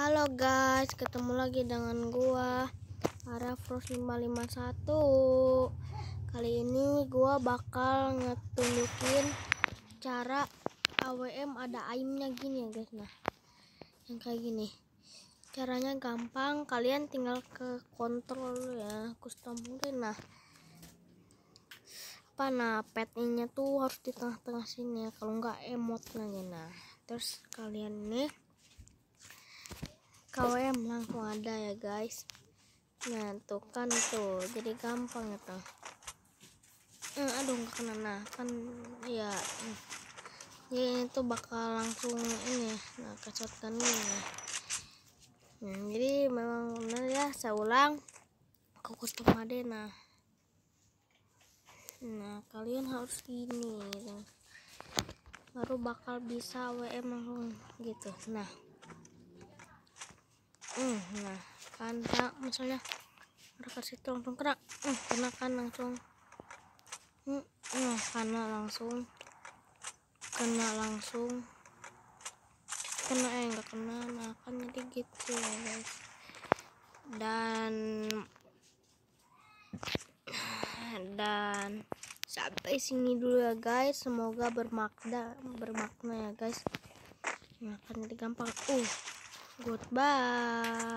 Halo guys, ketemu lagi dengan gua Arafros 551 Kali ini gua bakal ngetunjukin cara AWM ada aimnya gini ya guys Nah, yang kayak gini. Caranya gampang, kalian tinggal ke kontrol ya Custom mungkin nah. Apa nah pet nya tuh harus di tengah-tengah sini ya kalau nggak emot lagi nah. Terus kalian nih KWM langsung ada ya guys. Nah tuh kan tuh jadi gampang itu. Ya, eh, aduh nggak kena. Nah kan ya jadi ini tuh bakal langsung ini nah kecotkan ini ya. nah, jadi memang benar ya saya ulang. Aku custom ada nah. Nah kalian harus gini gitu. baru bakal bisa WM langsung gitu. Nah hmm, nah kan misalnya mereka situ langsung kena hmm, kena kan langsung. Hmm, nah kena langsung. Kena langsung. Kena eh enggak kena nah kan jadi gitu ya guys. Dan dan sampai sini dulu ya guys. Semoga bermakna bermakna ya guys. Nah kan jadi gampang. Uh goodbye